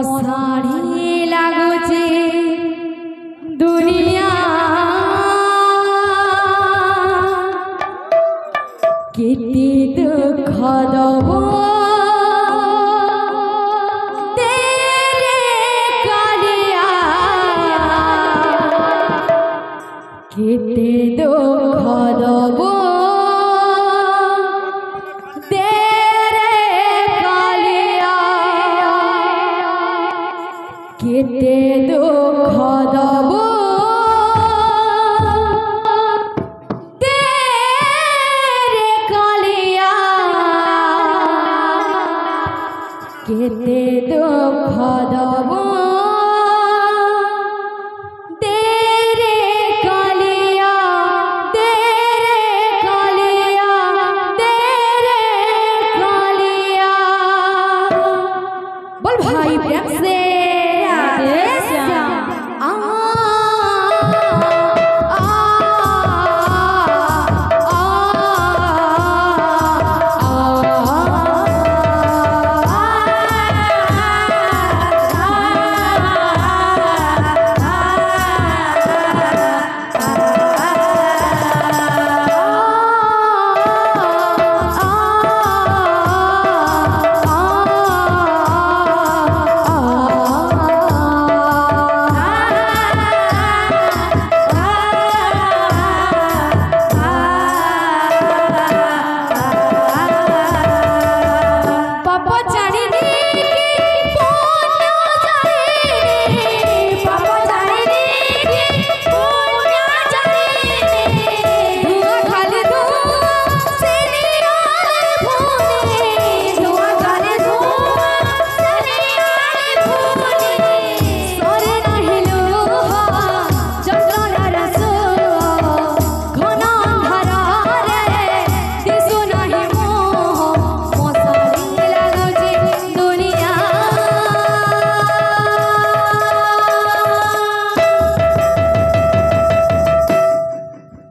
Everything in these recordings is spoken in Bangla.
অসাড়ি লাগছে দুনিয়া। কেটে দুঃখ দেবো। কেতে দুঃখ দেবো। যেতে দুঃখ দবন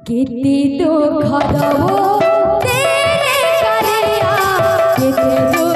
কেটে তো খাদাবো তেরে কারে আ কেটে তো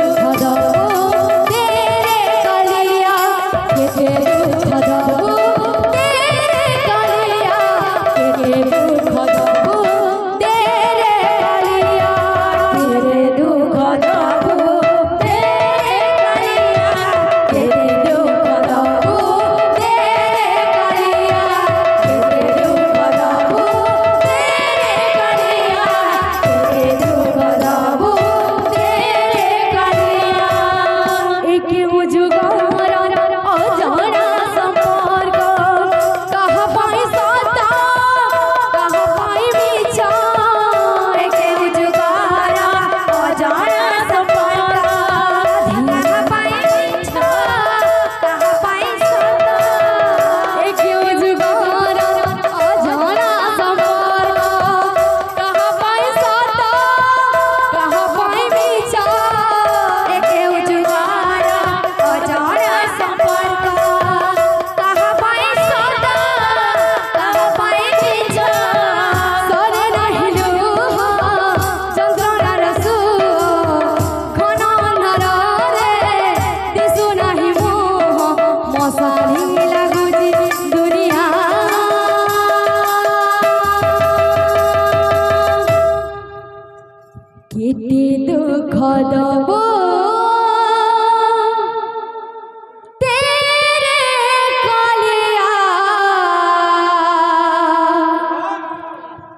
প্রীতি দুঃখ দব।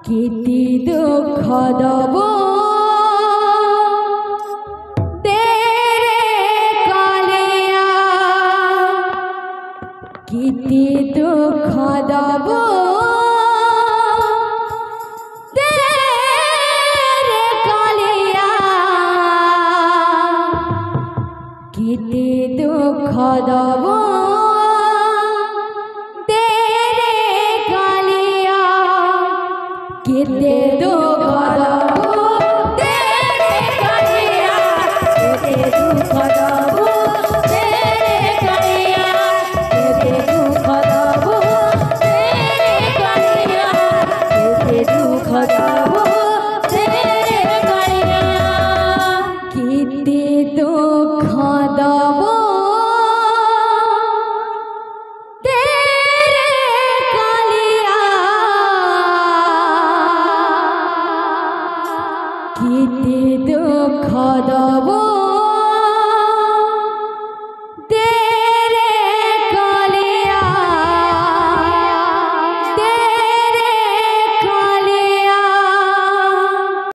কীতি দুঃখ দব। কীতি দুঃখ দব। কেতে দুঃখ দব। কেতে দুঃখ